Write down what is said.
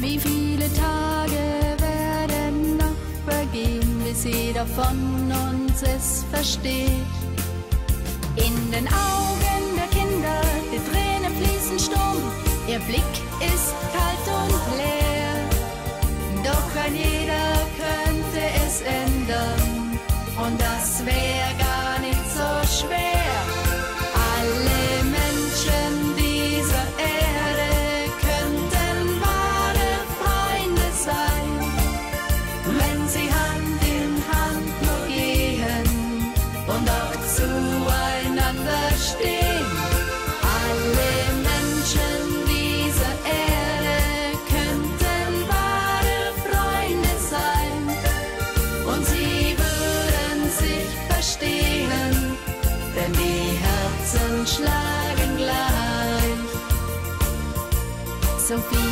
Wie viele Tage werden noch vergehen, bis jeder von uns es versteht? In den Augen der Kinder, die Tränen fließen stumm, ihr Blick ist kalt und leer. Doch ein jeder könnte es ändern und das wäre zueinander stehen. Alle Menschen dieser Erde könnten wahre Freunde sein und sie würden sich verstehen, denn die Herzen schlagen gleich. So viel